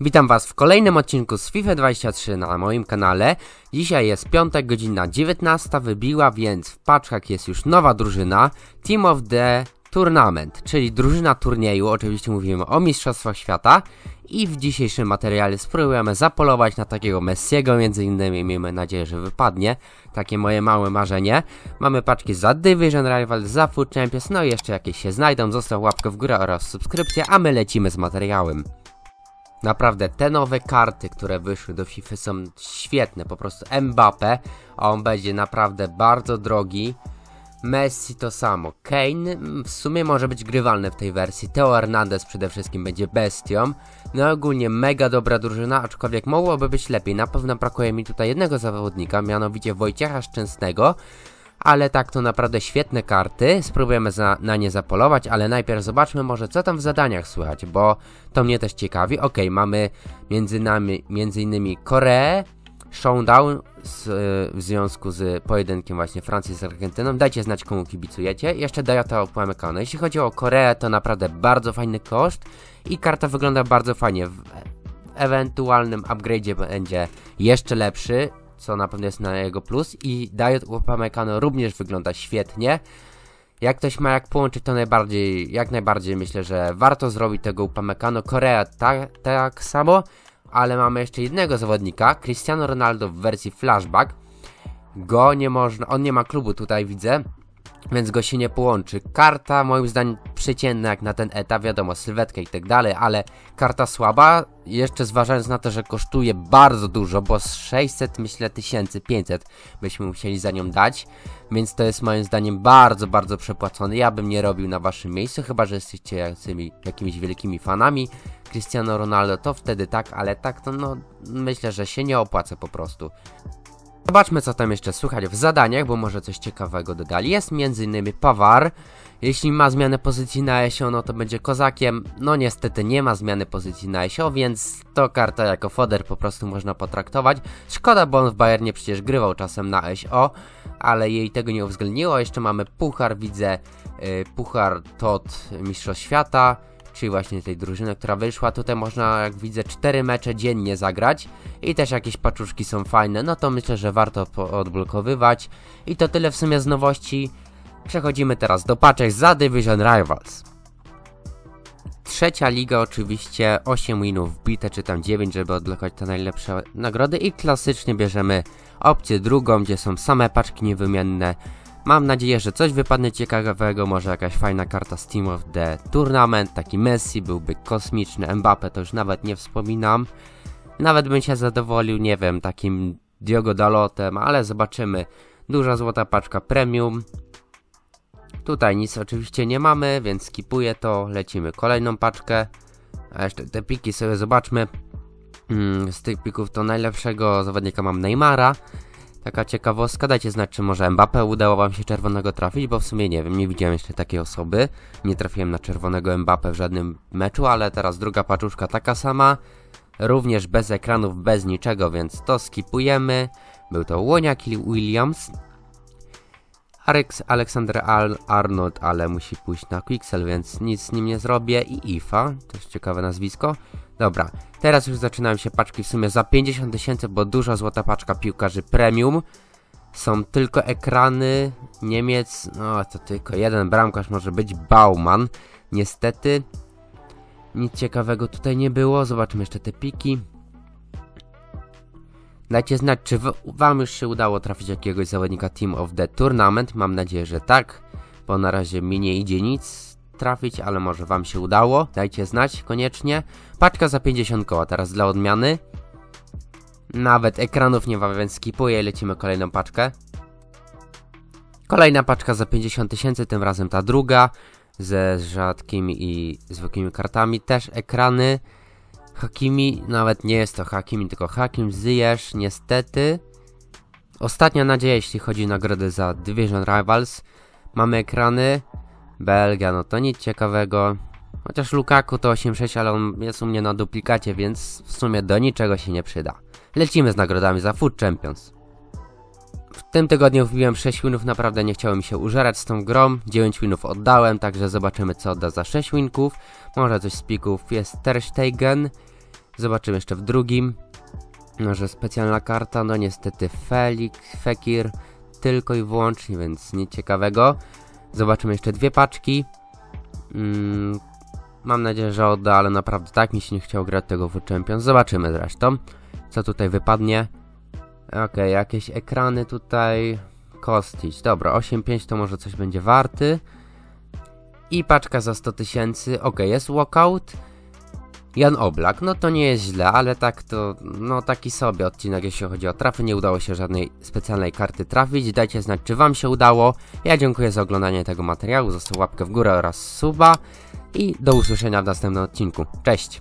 Witam Was w kolejnym odcinku z FIFA 23 na moim kanale. Dzisiaj jest piątek, godzina 19 wybiła, więc w paczkach jest już nowa drużyna Team of the Tournament, czyli drużyna turnieju, oczywiście mówimy o Mistrzostwach Świata i w dzisiejszym materiale spróbujemy zapolować na takiego Messiego, między innymi miejmy nadzieję, że wypadnie, takie moje małe marzenie. Mamy paczki za Division Rival, za Food Champions, no i jeszcze jakieś się znajdą, zostaw łapkę w górę oraz subskrypcję, a my lecimy z materiałem. Naprawdę, te nowe karty, które wyszły do FIFA są świetne, po prostu Mbappe, a on będzie naprawdę bardzo drogi. Messi to samo, Kane mm, w sumie może być grywalny w tej wersji, Teo Hernandez przede wszystkim będzie bestią. No ogólnie mega dobra drużyna, aczkolwiek mogłoby być lepiej, na pewno brakuje mi tutaj jednego zawodnika, mianowicie Wojciecha Szczęsnego. Ale tak to naprawdę świetne karty, spróbujemy za, na nie zapolować, ale najpierw zobaczmy może co tam w zadaniach słychać, bo to mnie też ciekawi. Ok, mamy między nami, między innymi Koreę, showdown z, w związku z pojedynkiem właśnie Francji z Argentyną. Dajcie znać komu kibicujecie. Jeszcze Dayota Upamecano. Jeśli chodzi o Koreę, to naprawdę bardzo fajny koszt i karta wygląda bardzo fajnie. W ewentualnym upgrade'zie będzie jeszcze lepszy co na pewno jest na jego plus i Diet Upamecano również wygląda świetnie. Jak ktoś ma jak połączyć, to najbardziej, jak najbardziej myślę, że warto zrobić tego Upamecano. Korea tak, tak samo, ale mamy jeszcze jednego zawodnika, Cristiano Ronaldo w wersji flashback. Go nie można, on nie ma klubu tutaj widzę, więc go się nie połączy. Karta moim zdaniem przeciętna jak na ten etap, wiadomo, sylwetkę i tak dalej, ale karta słaba, jeszcze zważając na to, że kosztuje bardzo dużo, bo z 600 myślę 1500 byśmy musieli za nią dać, więc to jest moim zdaniem bardzo, bardzo przepłacony. Ja bym nie robił na waszym miejscu, chyba że jesteście jakimiś wielkimi fanami Cristiano Ronaldo, to wtedy tak, ale tak to no myślę, że się nie opłaca po prostu. Zobaczmy co tam jeszcze słychać w zadaniach, bo może coś ciekawego dodali. Jest m.in. Pawar. Jeśli ma zmianę pozycji na Esio, no to będzie kozakiem. No niestety nie ma zmiany pozycji na Esio, więc to karta jako foder po prostu można potraktować. Szkoda, bo on w Bayernie przecież grywał czasem na Esio, ale jej tego nie uwzględniło. Jeszcze mamy puchar, widzę, yy, puchar TOT Mistrzostw Świata czyli właśnie tej drużyny, która wyszła. Tutaj można, jak widzę, 4 mecze dziennie zagrać i też jakieś paczuszki są fajne, no to myślę, że warto odblokowywać. I to tyle w sumie z nowości. Przechodzimy teraz do paczek za Division Rivals. Trzecia liga oczywiście, 8 winów wbite, czy tam 9, żeby odblokować te najlepsze nagrody i klasycznie bierzemy opcję drugą, gdzie są same paczki niewymienne Mam nadzieję, że coś wypadnie ciekawego, może jakaś fajna karta Steam of the Tournament, taki Messi byłby kosmiczny, Mbappe to już nawet nie wspominam. Nawet bym się zadowolił, nie wiem, takim Diogo Dalotem, ale zobaczymy. Duża złota paczka premium. Tutaj nic oczywiście nie mamy, więc skipuję to, lecimy kolejną paczkę. A jeszcze te piki sobie zobaczmy. Mm, z tych pików to najlepszego zawodnika mam Neymara. Taka ciekawostka, dajcie znać, czy może Mbappe udało wam się czerwonego trafić, bo w sumie nie wiem, nie widziałem jeszcze takiej osoby. Nie trafiłem na czerwonego Mbappe w żadnym meczu, ale teraz druga paczuszka taka sama. Również bez ekranów, bez niczego, więc to skipujemy. Był to Łoniak Williams. Alex, Aleksander Al Arnold, ale musi pójść na Quixel, więc nic z nim nie zrobię. I IFA, jest ciekawe nazwisko. Dobra, teraz już zaczynają się paczki w sumie za 50 tysięcy, bo duża złota paczka piłkarzy premium. Są tylko ekrany Niemiec, no to tylko jeden bramkarz może być, Bauman. Niestety, nic ciekawego tutaj nie było. Zobaczmy jeszcze te piki. Dajcie znać, czy wam już się udało trafić jakiegoś zawodnika Team of the Tournament. Mam nadzieję, że tak, bo na razie mi nie idzie nic trafić, ale może wam się udało. Dajcie znać koniecznie. Paczka za 50 koła teraz dla odmiany. Nawet ekranów nie ma, więc skipuję i lecimy kolejną paczkę. Kolejna paczka za 50 tysięcy, tym razem ta druga. Ze rzadkimi i zwykłymi kartami. Też ekrany. Hakimi, nawet nie jest to Hakimi, tylko Hakim Ziyech, niestety. Ostatnia nadzieja, jeśli chodzi o nagrody za Division Rivals. Mamy ekrany. Belgia, no to nic ciekawego. Chociaż Lukaku to 8-6, ale on jest u mnie na duplikacie, więc w sumie do niczego się nie przyda. Lecimy z nagrodami za Food Champions. W tym tygodniu wbiłem 6 winów, naprawdę nie chciało mi się użerać z tą grą. 9 winów oddałem, także zobaczymy co odda za 6 winków. Może coś z pików jest Ter Stegen. Zobaczymy jeszcze w drugim. Może specjalna karta, no niestety Felik, Fekir, tylko i wyłącznie, więc nic ciekawego. Zobaczymy jeszcze dwie paczki. Mm, mam nadzieję, że odda, ale naprawdę tak mi się nie chciało grać tego w Champions. Zobaczymy zresztą, co tutaj wypadnie. Okej, jakieś ekrany tutaj. Kostić. Dobra, 8.5 to może coś będzie warty. I paczka za 100 tysięcy. Okej, jest walkout. Jan Oblak, no to nie jest źle, ale tak to, no taki sobie odcinek jeśli chodzi o trafy, nie udało się żadnej specjalnej karty trafić, dajcie znać czy wam się udało, ja dziękuję za oglądanie tego materiału, zostaw łapkę w górę oraz suba. I do usłyszenia w następnym odcinku, cześć!